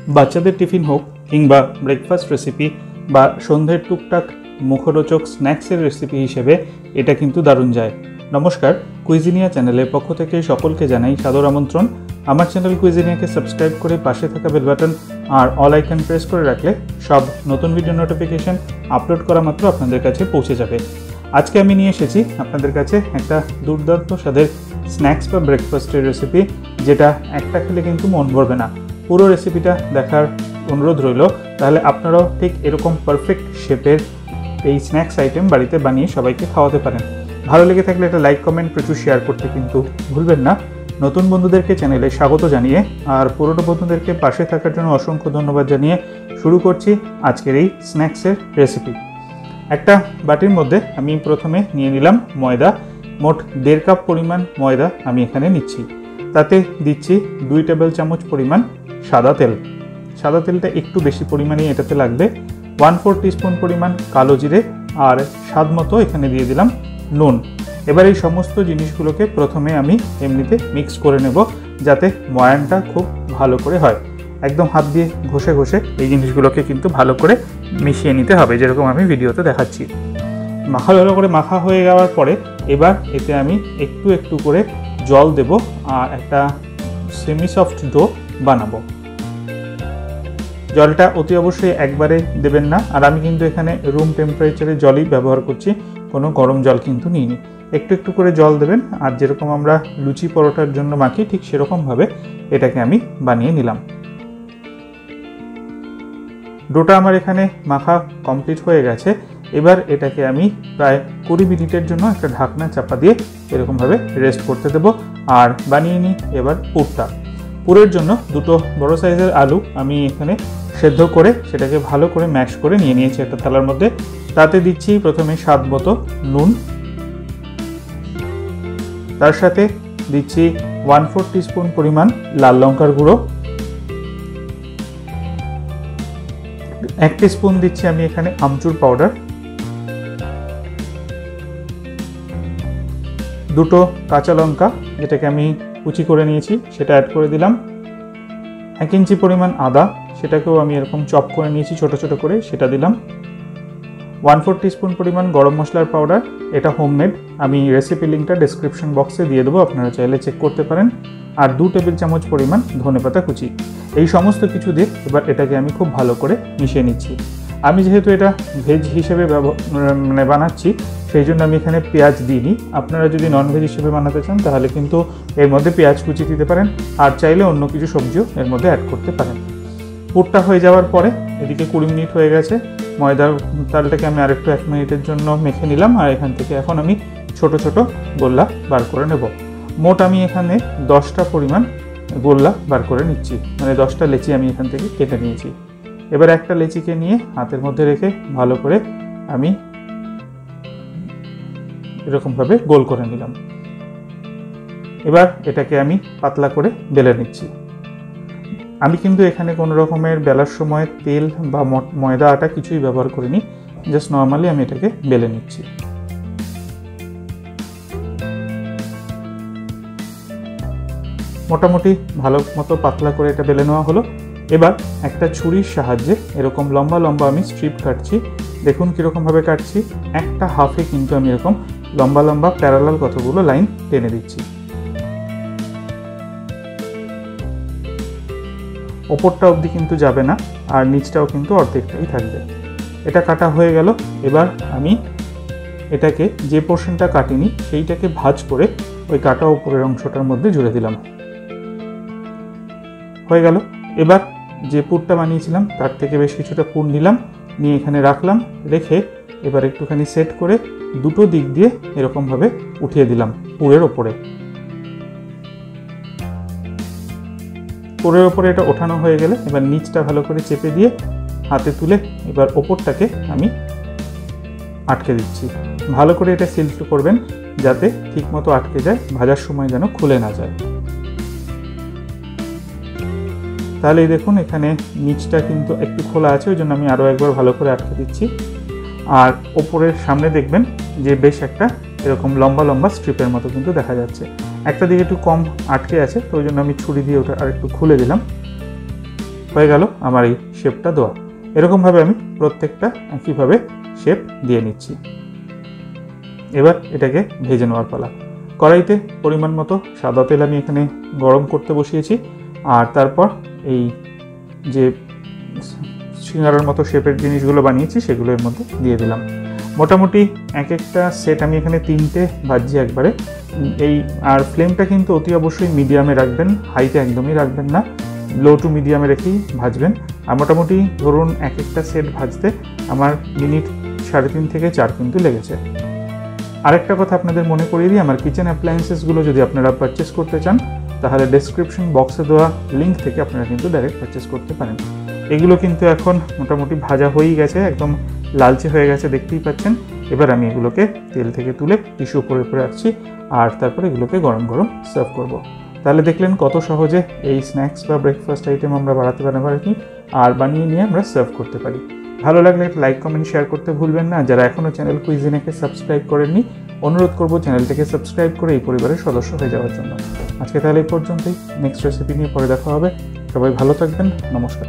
বাচ্চাদের টিফিন হোক কিংবা ব্রেকফাস্ট রেসিপি বা সন্ধ্যের টুকটাক মুখরোচক স্ন্যাক্সের রেসিপি হিসেবে এটা কিন্তু দারুণ যায়। নমস্কার, কুইজিনিয়া চ্যানেলের পক্ষ থেকে সকলকে জানাই সাদর আমন্ত্রণ। আমার চ্যানেল কুইজিনিয়াকে সাবস্ক্রাইব করে পাশে থাকা বেল বাটন আর অল আইকন প্রেস করে রাখলে সব নতুন ভিডিও নোটিফিকেশন আপলোড করা মাত্র আপনাদের কাছে পৌঁছে যাবে। আজকে আমি নিয়ে এসেছি আপনাদের কাছে একটা দুর্দান্ত স্বাদের স্ন্যাক্স বা ব্রেকফাস্টের রেসিপি যেটা একটা খেলে কিন্তু মন ভরবে না। পুরো রেসিপিটা দেখার অনুরোধ রইল। তাহলে আপনারাও ঠিক এরকম পারফেক্ট শেপের এই স্ন্যাক্স আইটেম বাড়িতে বানিয়ে সবাইকে খাওয়াতে পারেন। ভালো লেগে থাকলে একটা লাইক কমেন্ট প্রচুর শেয়ার করতে কিন্তু ভুলবেন না। নতুন বন্ধুদেরকে চ্যানেলে স্বাগত জানিয়ে, আর পুরনো বন্ধুদেরকে পাশে থাকার জন্য অসংখ্য ধন্যবাদ জানিয়ে শুরু করছি আজকের এই স্ন্যাক্সের রেসিপি একটা বাটির মধ্যে আমি প্রথমে নিয়ে নিলাম ময়দা। মোট দেড় কাপ পরিমাণ ময়দা আমি এখানে নিচ্ছি। তাতে দিচ্ছি দুই টেবিল চামচ পরিমাণ সাদা তেল। সাদা তেলটা একটু বেশি পরিমাণেই এটাতে লাগবে। ওয়ান ফোর টিস্পুন পরিমাণ কালো জিরে আর স্বাদ মতো এখানে দিয়ে দিলাম নুন। এবার এই সমস্ত জিনিসগুলোকে প্রথমে আমি এমনিতে মিক্স করে নেব যাতে ময়ানটা খুব ভালো করে হয়। একদম হাত দিয়ে ঘষে ঘষে এই জিনিসগুলোকে কিন্তু ভালো করে মিশিয়ে নিতে হবে, যেরকম আমি ভিডিওতে দেখাচ্ছি। মাখা ভালো করে মাখা হয়ে যাওয়ার পরে এবার এতে আমি একটু একটু করে জল দেব আর একটা সেমি সফট ডো বানাবো। জলটা অতি অবশ্যই একবারে দেবেন না। আর আমি কিন্তু এখানে রুম টেম্পারেচারে জলই ব্যবহার করছি, কোনো গরম জল কিন্তু নিইনি। একটু একটু করে জল দেবেন, আর যেরকম আমরা লুচি পরোটার জন্য মাখি, ঠিক সেরকমভাবে এটাকে আমি বানিয়ে নিলাম। ডোটা আমার এখানে মাখা কমপ্লিট হয়ে গেছে। এবার এটাকে আমি প্রায় কুড়ি মিনিটের জন্য একটা ঢাকনা চাপা দিয়ে এরকমভাবে রেস্ট করতে দেবো। আর বানিয়ে নিই এবার পুরটা। পুরের জন্য দুটো বড় সাইজের আলু আমি এখানে সেদ্ধ করে সেটাকে ভালো করে ম্যাশ করে নিয়ে নিয়েছি একটা থালার মধ্যে। তাতে দিচ্ছি প্রথমে স্বাদ মতো নুন। তার সাথে দিচ্ছি ওয়ান ফোর টিস্পুন পরিমাণ লাল লঙ্কার গুঁড়ো। এক স্পুন দিচ্ছি আমি এখানে আমচুর পাউডার দুটো কাঁচা লঙ্কা, যেটাকে আমি কুচি করে নিয়েছি, সেটা অ্যাড করে দিলাম। এক ইঞ্চি পরিমাণ আদা, সেটাকেও আমি এরকম চপ করে নিয়েছি, ছোট ছোট করে, সেটা দিলাম। ওয়ান ফোর টিস্পুন পরিমাণ গরম মশলার পাউডার এটা হোমমেড আমি রেসিপি লিঙ্কটা ডিসক্রিপশন বক্সে দিয়ে দেবো, আপনারা চাইলে চেক করতে পারেন। আর দু টেবিল চামচ পরিমাণ ধনেপাতা কুচি। এই সমস্ত কিছু দিয়ে এবার এটাকে আমি খুব ভালো করে মিশিয়ে নিচ্ছি। আমি যেহেতু এটা ভেজ হিসেবে মানে বানাচ্ছি, সেই জন্য আমি এখানে পেঁয়াজ দিইনি। আপনারা যদি নন ভেজ হিসেবে বানাতে চান, তাহলে কিন্তু এর মধ্যে পেঁয়াজ কুচি দিতে পারেন, আর চাইলে অন্য কিছু সবজিও এর মধ্যে অ্যাড করতে পারেন। পুরটা হয়ে যাওয়ার পরে, এদিকে কুড়ি মিনিট হয়ে গেছে। ময়দার তালটাকে আমি আরেকটু এক মিনিটের জন্য মেখে নিলাম, আর এখান থেকে এখন আমি ছোট ছোট গোল্লা বার করে নেব। মোট আমি এখানে দশটা পরিমাণ গোল্লা বার করে নিচ্ছি। মানে দশটা লেচি আমি এখান থেকে কেটে নিয়েছি। এবার একটা লেচিকে নিয়ে হাতের মধ্যে রেখে ভালো করে আমি এরকমভাবে গোল করে নিলাম। এবার এটাকে আমি পাতলা করে বেলে নিচ্ছি। আমি কিন্তু এখানে কোনো রকমের বেলার সময় তেল বা ময়দা, আটা কিছুই ব্যবহার করিনি। জাস্ট নর্মালি আমি এটাকে বেলে নিচ্ছি। মোটামুটি ভালো মতো পাতলা করে এটা বেলে নেওয়া হলো। এবার একটা ছুরির সাহায্যে এরকম লম্বা লম্বা আমি স্ট্রিপ কাটছি। দেখুন কীরকমভাবে কাটছি। একটা হাফে কিন্তু আমি এরকম লম্বা লম্বা প্যারালাল কতগুলো লাইন টেনে দিচ্ছি। ওপরটা অবধি কিন্তু যাবে না, আর নিচটাও কিন্তু অর্ধেকটাই থাকবে। এটা কাটা হয়ে গেল। এবার আমি এটাকে যে পোর্শনটা কাটিনি, সেইটাকে ভাজ করে ওই কাটা উপরের অংশটার মধ্যে জুড়ে দিলাম। হয়ে গেল। এবার যে পুরটা বানিয়েছিলাম, তার থেকে বেশ কিছুটা পুর নিলাম, নিয়ে এখানে রাখলাম, রেখে এবার একটুখানি সেট করে দুটো দিক দিয়ে এরকমভাবে উঠিয়ে দিলাম পুরের ওপরে। পুরের ওপরে এটা ওঠানো হয়ে গেলে এবার নিচটা ভালো করে চেপে দিয়ে হাতে তুলে এবার ওপরটাকে আমি আটকে দিচ্ছি। ভালো করে এটা সিল করবেন যাতে ঠিকমতো আটকে যায়, ভাজার সময় যেন খুলে না যায়। তাহলে দেখুন, এখানে নিচটা কিন্তু একটু খোলা আছে, ওই জন্য আমি আরও একবার ভালো করে আটকে দিচ্ছি। আর ওপরের সামনে দেখবেন যে বেশ একটা এরকম লম্বা লম্বা স্ট্রিপের মতো কিন্তু দেখা যাচ্ছে। একটা দিকে একটু কম আটকে আছে, তো ওই জন্য আমি ছুরি দিয়ে ওটা আর একটু খুলে দিলাম। হয়ে গেল আমার এই শেপটা দেওয়া। এরকমভাবে আমি প্রত্যেকটা একইভাবে শেপ দিয়ে নিচ্ছি। এবার এটাকে ভেজে নেওয়ার পালা। কড়াইতে পরিমাণ মতো সাদা তেল আমি এখানে গরম করতে বসিয়েছি, আর তারপর এই যে সিঙ্গারার মতো শেপের জিনিসগুলো বানিয়েছি সেগুলো এর মধ্যে দিয়ে দিলাম। মোটামুটি এক একটা সেট আমি এখানে তিনটে ভাজছি একবারে। এই, আর ফ্লেমটা কিন্তু অতি অবশ্যই মিডিয়ামে রাখবেন হাইতে একদমই রাখবেন না। লো টু মিডিয়ামে রেখেই ভাজবেন। আর মোটামুটি ধরুন এক একটা সেট ভাজতে আমার মিনিট সাড়ে তিন থেকে চার কিন্তু লেগেছে। আরেকটা কথা আপনাদের মনে করিয়ে দিই, আমার কিচেন অ্যাপ্লায়েন্সেসগুলো যদি আপনারা পারচেস করতে চান তাহলে ডেসক্রিপশন বক্সে দেওয়া লিঙ্ক থেকে আপনারা কিন্তু ডাইরেক্ট পারচেস করতে পারেন। এগুলো কিন্তু এখন মোটামুটি ভাজা হয়েই গেছে, একদম লালচে হয়ে গেছে, দেখতেই পাচ্ছেন। এবার আমি এগুলোকে তেল থেকে তুলে টিস্যু উপরে উপরে রাখছি আর তারপরে এগুলোকে গরম গরম সার্ভ করব। তাহলে দেখলেন কত সহজে এই স্ন্যাক্স বা ব্রেকফাস্ট আইটেম আমরা বাড়াতে পারি আর বানিয়ে নিয়ে আমরা সার্ভ করতে পারি। ভালো লাগলে লাইক কমেন্ট শেয়ার করতে ভুলবেন না। যারা এখনও চ্যানেল কুইজিনেকে সাবস্ক্রাইব করেননি অনুরোধ করব চ্যানেলটিকে সাবস্ক্রাইব করে এই পরিবারের সদস্য হয়ে যাওয়ার জন্য। আজকে তাহলে এই পর্যন্তই। নেক্সট রেসিপি নিয়ে পরে দেখা হবে। সবাই ভালো থাকবেন। নমস্কার।